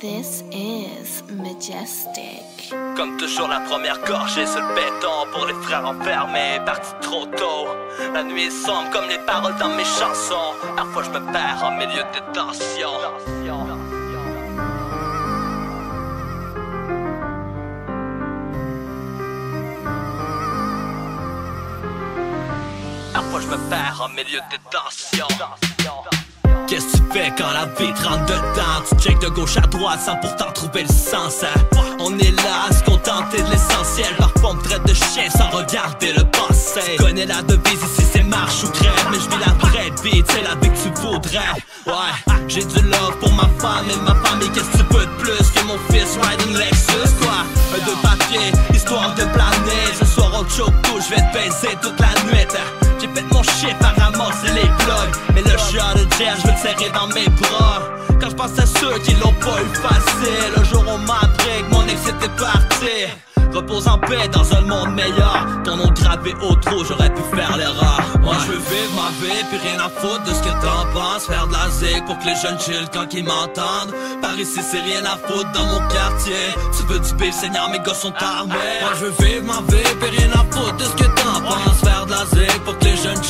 This is majestic. Comme toujours la première gorgée sur le béton Pour les frères enfermés, partis trop tôt. La nuit est sombre comme les paroles dans mes chansons. Parfois je me perds en milieu des tensions Parfois je me perds en milieu des tensions Qu'est-ce que tu fais quand la vie te rentre dedans? Tu check de gauche à droite sans pourtant trouver le sens hein? On est là à se contenter de l'essentiel. Parfois on traite de chien sans regarder le passé. Tu connais la devise ici c'est marche ou crève. Mais je vis la vraie vie, c'est la vie que tu voudrais. Ouais, j'ai du love pour ma femme et ma famille. Qu'est-ce que tu peux de plus que mon fils riding Lexus quoi? Un de papier, histoire de planer Ce soir on tout, je vais te baiser toute la nuit mon shit par c'est les blogs Mais le chien de je veux te serrer dans mes bras. Quand je pense à ceux qui l'ont pas eu facile Le jour où m'a appris que mon ex était parti. Repose en paix dans un monde meilleur. Ton nom gravé au trou, j'aurais pu faire l'erreur. Moi je veux vivre ma vie, puis rien à foutre de ce que t'en penses. Faire de la zig pour que les jeunes chill quand ils m'entendent. Par ici c'est rien à foutre dans mon quartier. Tu veux du bif, Seigneur, mes gars sont armés. Moi je veux vivre ma vie, puis rien à foutre de ce que t'en penses. Faire de la zig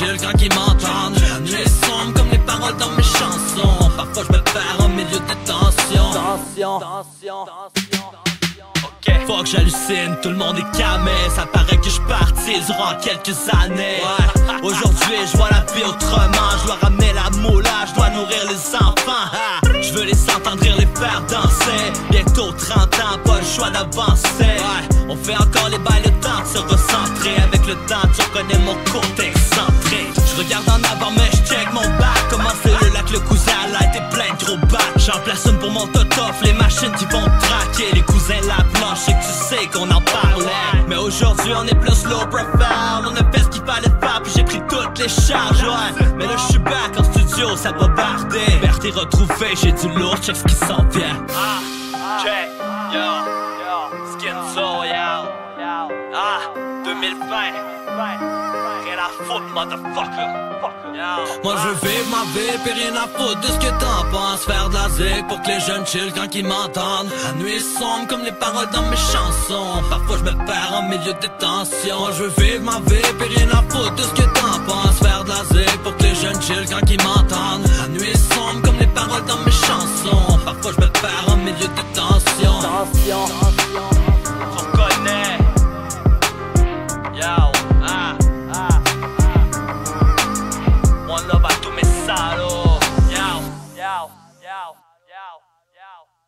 les jeunes chill quand ils m'entendent nuit sombre comme les paroles dans mes chansons. Parfois je me perds au milieu des tensions. Tension, tension, tension faut que j'hallucine, tout le monde est camé Ça paraît que je partis durant quelques années. Aujourd'hui je vois la vie autrement. Je dois ramener la moula, je dois nourrir les enfants. Je veux les entendre les faire danser. Bientôt 30 ans, pas le choix d'avancer. On fait encore les bails, le temps de se recentrer Avec le temps J'en place une pour mon totof, les machines qui vont traquer Les cousins la planche et que tu sais qu'on en parlait. Mais aujourd'hui on est plus low profile. On a fait ce qu'il fallait faire puis j'ai pris toutes les charges ouais. Mais là je suis back en studio ça va barder. Perte est retrouvé j'ai du lourd check ce qui s'en vient. Ah check. Yo yo. Skin so yo Ah 2020 Rien à foutre motherfucker moi je veux vivre ma vie pis rien à foutre de ce que t'en penses. Faire de la zig pour que les jeunes chill quand ils m'entendent. La nuit sombre comme les paroles dans mes chansons. Parfois je me perds en milieu des tensions Moi je veux vivre ma vie pis rien à foutre de ce que t'en penses. Faire de la zig pour que les jeunes chill quand ils m'entendent. La nuit sombre comme les paroles dans mes chansons. Parfois je me perds en milieu Tension, tension. out.